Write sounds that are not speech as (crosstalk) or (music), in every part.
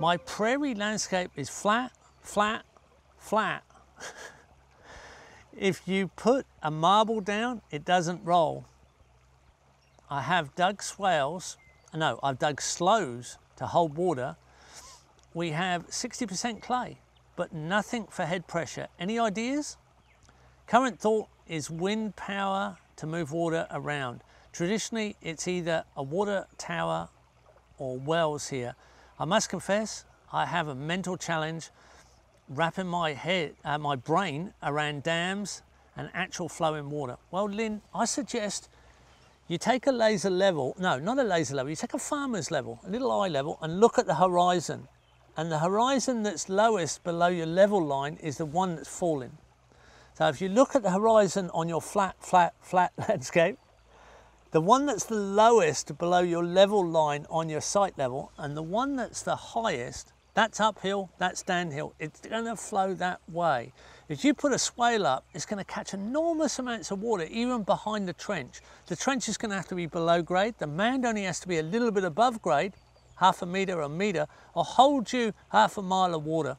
My prairie landscape is flat, flat, flat. (laughs) if you put a marble down, it doesn't roll. I have dug swales, no, I've dug slows to hold water. We have 60% clay, but nothing for head pressure. Any ideas? Current thought is wind power to move water around. Traditionally, it's either a water tower or wells here. I must confess, I have a mental challenge wrapping my head, uh, my brain around dams and actual flowing water. Well, Lynn, I suggest you take a laser level, no, not a laser level, you take a farmer's level, a little eye level, and look at the horizon. And the horizon that's lowest below your level line is the one that's falling. So if you look at the horizon on your flat, flat, flat (laughs) landscape, the one that's the lowest below your level line on your sight level and the one that's the highest, that's uphill, that's downhill. It's gonna flow that way. If you put a swale up, it's gonna catch enormous amounts of water, even behind the trench. The trench is gonna have to be below grade. The mound only has to be a little bit above grade, half a meter or a meter, or hold you half a mile of water.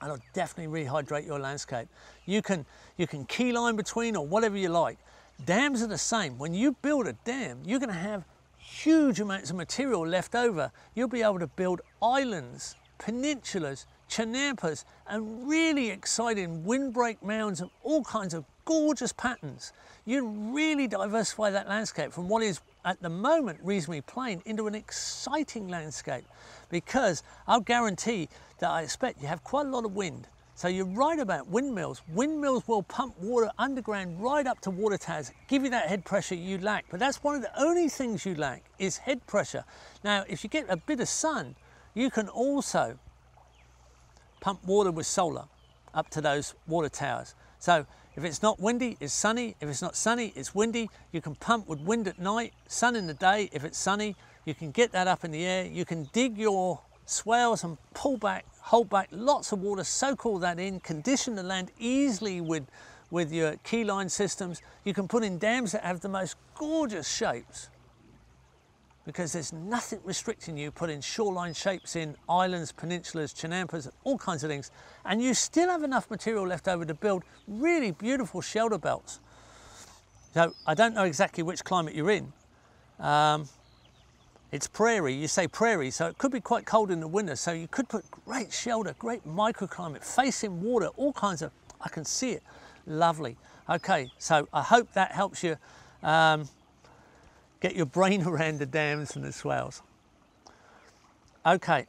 And it'll definitely rehydrate your landscape. You can, you can key line between or whatever you like. Dams are the same. When you build a dam, you're going to have huge amounts of material left over. You'll be able to build islands, peninsulas, chinampas, and really exciting windbreak mounds of all kinds of gorgeous patterns. You really diversify that landscape from what is at the moment reasonably plain into an exciting landscape because I'll guarantee that I expect you have quite a lot of wind so you're right about windmills. Windmills will pump water underground right up to water towers, give you that head pressure you lack. But that's one of the only things you lack is head pressure. Now, if you get a bit of sun, you can also pump water with solar up to those water towers. So if it's not windy, it's sunny. If it's not sunny, it's windy. You can pump with wind at night, sun in the day. If it's sunny, you can get that up in the air. You can dig your swales and pull back hold back lots of water, soak all that in, condition the land easily with, with your keyline systems. You can put in dams that have the most gorgeous shapes because there's nothing restricting you putting shoreline shapes in islands, peninsulas, chinampas, all kinds of things. And you still have enough material left over to build really beautiful shelter belts. So I don't know exactly which climate you're in. Um, it's prairie, you say prairie, so it could be quite cold in the winter. So you could put great shelter, great microclimate, facing water, all kinds of, I can see it, lovely. Okay, so I hope that helps you um, get your brain (laughs) around the dams and the swales. Okay,